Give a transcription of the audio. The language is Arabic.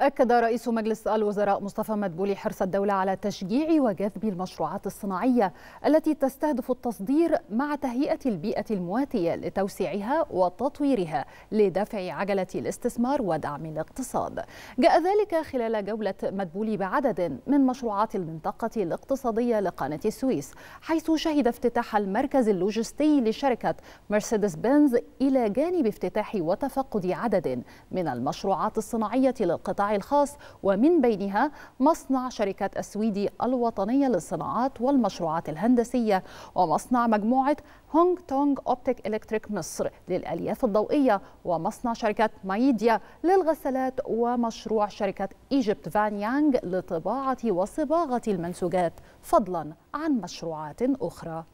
أكد رئيس مجلس الوزراء مصطفى مدبولي حرص الدولة على تشجيع وجذب المشروعات الصناعية التي تستهدف التصدير مع تهيئة البيئة المواتية لتوسيعها وتطويرها لدفع عجلة الاستثمار ودعم الاقتصاد. جاء ذلك خلال جولة مدبولي بعدد من مشروعات المنطقة الاقتصادية لقناة السويس، حيث شهد افتتاح المركز اللوجستي لشركة مرسيدس بنز إلى جانب افتتاح وتفقد عدد من المشروعات الصناعية للقطاع الخاص ومن بينها مصنع شركة السويدي الوطنية للصناعات والمشروعات الهندسية ومصنع مجموعة هونغ تونغ أوبتيك إلكتريك مصر للألياف الضوئية ومصنع شركة مايديا للغسالات ومشروع شركة إيجيبت فان يانغ لطباعة وصباغة المنسوجات. فضلا عن مشروعات أخرى.